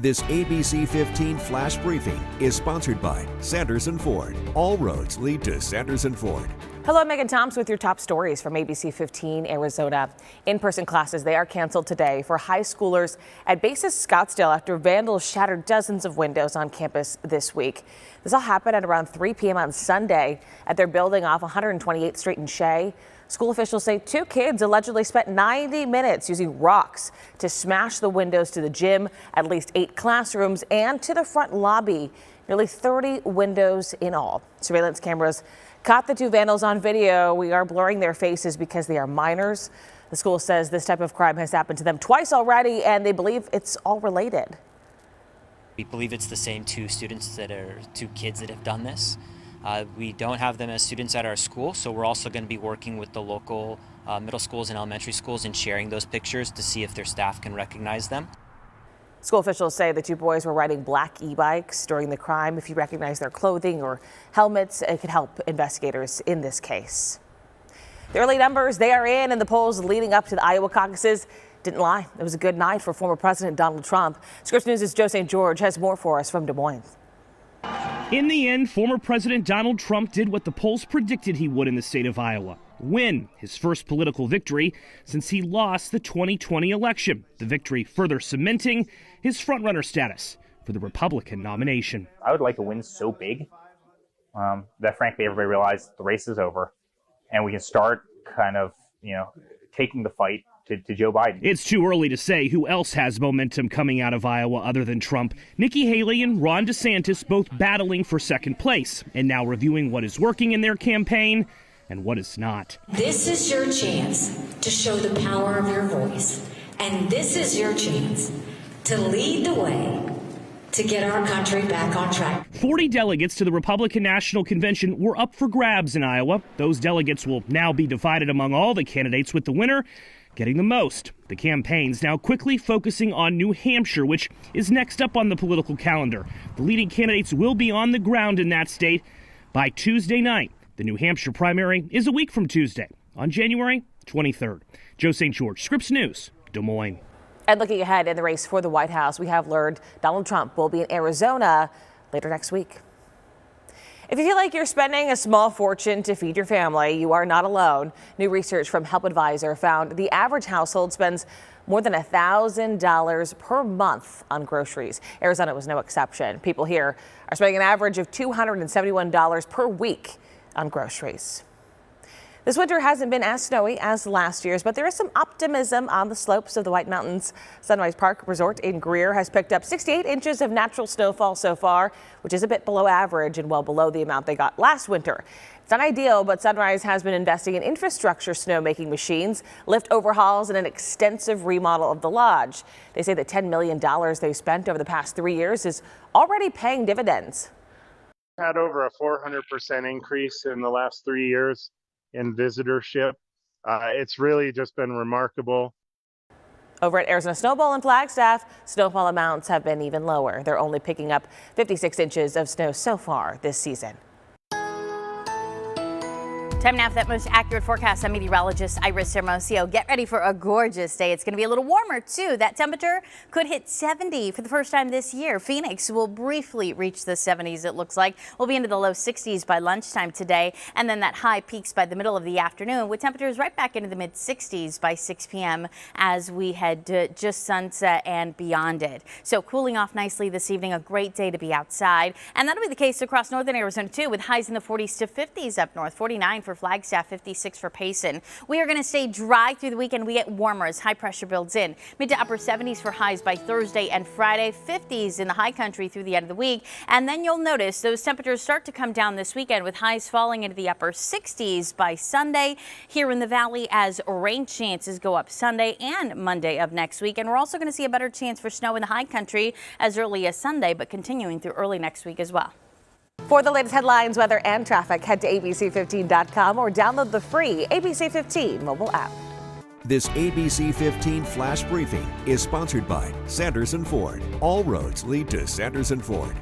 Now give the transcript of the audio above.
This ABC 15 flash briefing is sponsored by Sanderson Ford. All roads lead to Sanderson Ford. Hello, Megan Toms with your top stories from ABC 15 Arizona. In-person classes, they are canceled today for high schoolers at Basis Scottsdale after vandals shattered dozens of windows on campus this week. This all happened at around 3 p.m. on Sunday at their building off 128th Street in Shea. School officials say two kids allegedly spent 90 minutes using rocks to smash the windows to the gym, at least eight classrooms, and to the front lobby. Nearly 30 windows in all. Surveillance cameras caught the two vandals on video. We are blurring their faces because they are minors. The school says this type of crime has happened to them twice already, and they believe it's all related. We believe it's the same two students that are two kids that have done this. Uh, we don't have them as students at our school, so we're also going to be working with the local uh, middle schools and elementary schools and sharing those pictures to see if their staff can recognize them. School officials say the two boys were riding black e-bikes during the crime. If you recognize their clothing or helmets, it could help investigators in this case. The early numbers, they are in, and the polls leading up to the Iowa caucuses didn't lie. It was a good night for former President Donald Trump. Scripps News' Joe St. George has more for us from Des Moines. In the end, former President Donald Trump did what the polls predicted he would in the state of Iowa win his first political victory since he lost the 2020 election. The victory further cementing his frontrunner status for the Republican nomination. I would like a win so big um, that, frankly, everybody realizes the race is over and we can start kind of, you know, taking the fight to, to, Joe Biden. It's too early to say who else has momentum coming out of Iowa other than Trump. Nikki Haley and Ron DeSantis both battling for second place and now reviewing what is working in their campaign and what is not. This is your chance to show the power of your voice. And this is your chance to lead the way to get our country back on track. 40 delegates to the Republican National Convention were up for grabs in Iowa. Those delegates will now be divided among all the candidates, with the winner getting the most. The campaign's now quickly focusing on New Hampshire, which is next up on the political calendar. The leading candidates will be on the ground in that state by Tuesday night. The New Hampshire primary is a week from Tuesday, on January 23rd. Joe St. George, Scripps News, Des Moines. And looking ahead in the race for the White House, we have learned Donald Trump will be in Arizona later next week. If you feel like you're spending a small fortune to feed your family, you are not alone. New research from Help Advisor found the average household spends more than $1,000 per month on groceries. Arizona was no exception. People here are spending an average of $271 per week on groceries. This winter hasn't been as snowy as last year's, but there is some optimism on the slopes of the White Mountains. Sunrise Park Resort in Greer has picked up 68 inches of natural snowfall so far, which is a bit below average and well below the amount they got last winter. It's not ideal, but Sunrise has been investing in infrastructure snowmaking machines, lift overhauls, and an extensive remodel of the lodge. They say the $10 million they've spent over the past three years is already paying dividends. Had over a 400% increase in the last three years in visitorship. Uh, it's really just been remarkable. Over at Arizona Snowbowl in Flagstaff, snowfall amounts have been even lower. They're only picking up 56 inches of snow so far this season. Time now for that most accurate forecast. I'm meteorologist Iris Hermosillo. Get ready for a gorgeous day. It's going to be a little warmer too. That temperature could hit 70 for the first time this year. Phoenix will briefly reach the 70s, it looks like. We'll be into the low 60s by lunchtime today, and then that high peaks by the middle of the afternoon with temperatures right back into the mid 60s by 6 p.m. as we head to just sunset and beyond it. So cooling off nicely this evening, a great day to be outside. And that'll be the case across northern Arizona too, with highs in the 40s to 50s up north, 49 for Flagstaff, 56 for Payson. We are going to stay dry through the weekend. We get warmer as high pressure builds in. Mid to upper 70s for highs by Thursday and Friday, 50s in the high country through the end of the week. And then you'll notice those temperatures start to come down this weekend with highs falling into the upper 60s by Sunday here in the valley as rain chances go up Sunday and Monday of next week. And we're also going to see a better chance for snow in the high country as early as Sunday, but continuing through early next week as well. For the latest headlines, weather, and traffic, head to abc15.com or download the free ABC 15 mobile app. This ABC 15 flash briefing is sponsored by Sanderson Ford. All roads lead to Sanderson Ford.